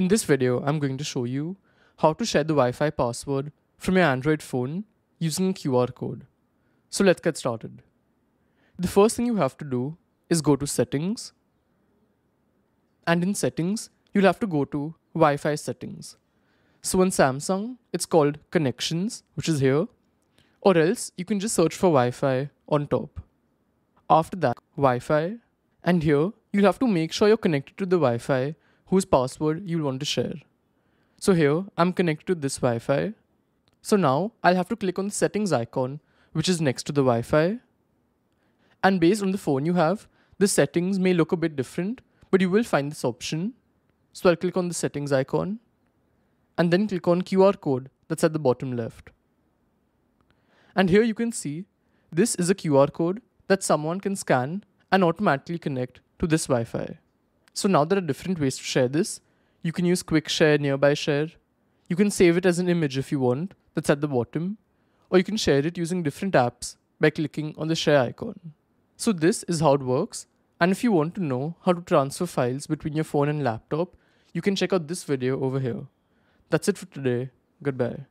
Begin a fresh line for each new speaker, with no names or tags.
In this video, I'm going to show you how to share the Wi-Fi password from your Android phone using QR code. So let's get started. The first thing you have to do is go to settings. And in settings, you'll have to go to Wi-Fi settings. So in Samsung, it's called connections, which is here. Or else you can just search for Wi-Fi on top. After that, Wi-Fi. And here, you'll have to make sure you're connected to the Wi-Fi whose password you'll want to share. So here, I'm connected to this Wi-Fi. So now, I'll have to click on the settings icon, which is next to the Wi-Fi. And based on the phone you have, the settings may look a bit different, but you will find this option. So I'll click on the settings icon and then click on QR code that's at the bottom left. And here you can see this is a QR code that someone can scan and automatically connect to this Wi-Fi. So now there are different ways to share this. You can use quick share, nearby share. You can save it as an image if you want, that's at the bottom. Or you can share it using different apps by clicking on the share icon. So this is how it works. And if you want to know how to transfer files between your phone and laptop, you can check out this video over here. That's it for today. Goodbye.